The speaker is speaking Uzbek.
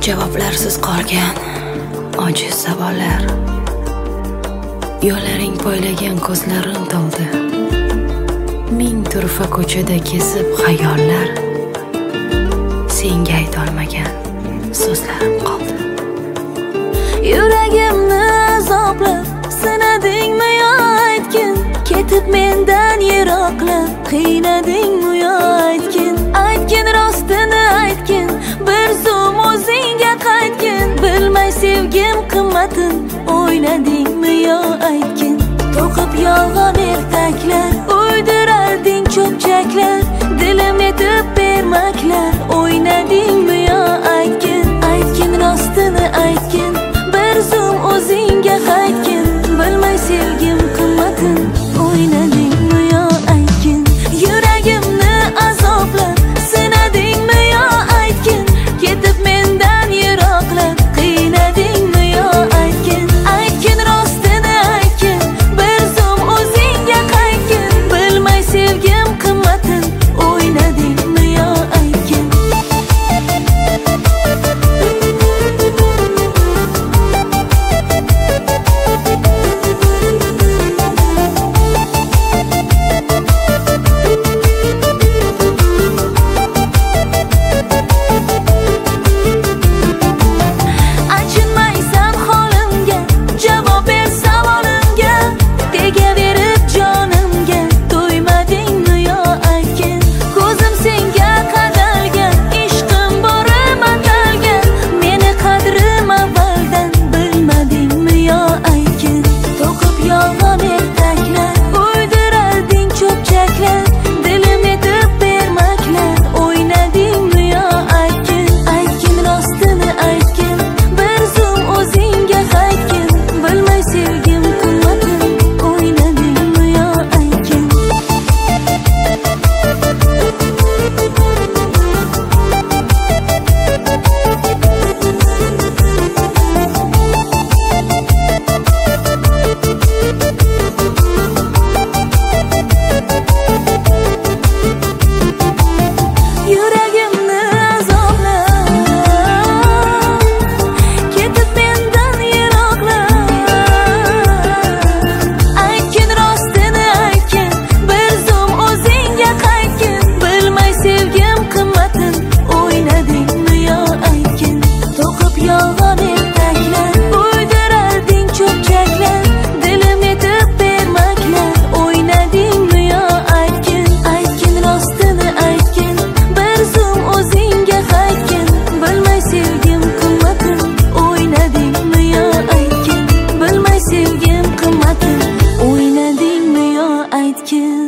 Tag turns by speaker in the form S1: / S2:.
S1: Javoblarsiz qolgan ojiz savollar. Yo'llaring poylagan ko'zlarim to'ldi. Ming turfa ko'chada kezib xayollar. Senga aytolmagan so'zlarim qoldi.
S2: Yuragimni azoblab sinadingmi yo aytgin? Ketib mendan yiroqlab qiynadingmi qilmadin o'yladingmi yo aytgin? To'qib yolg'on ertaklar night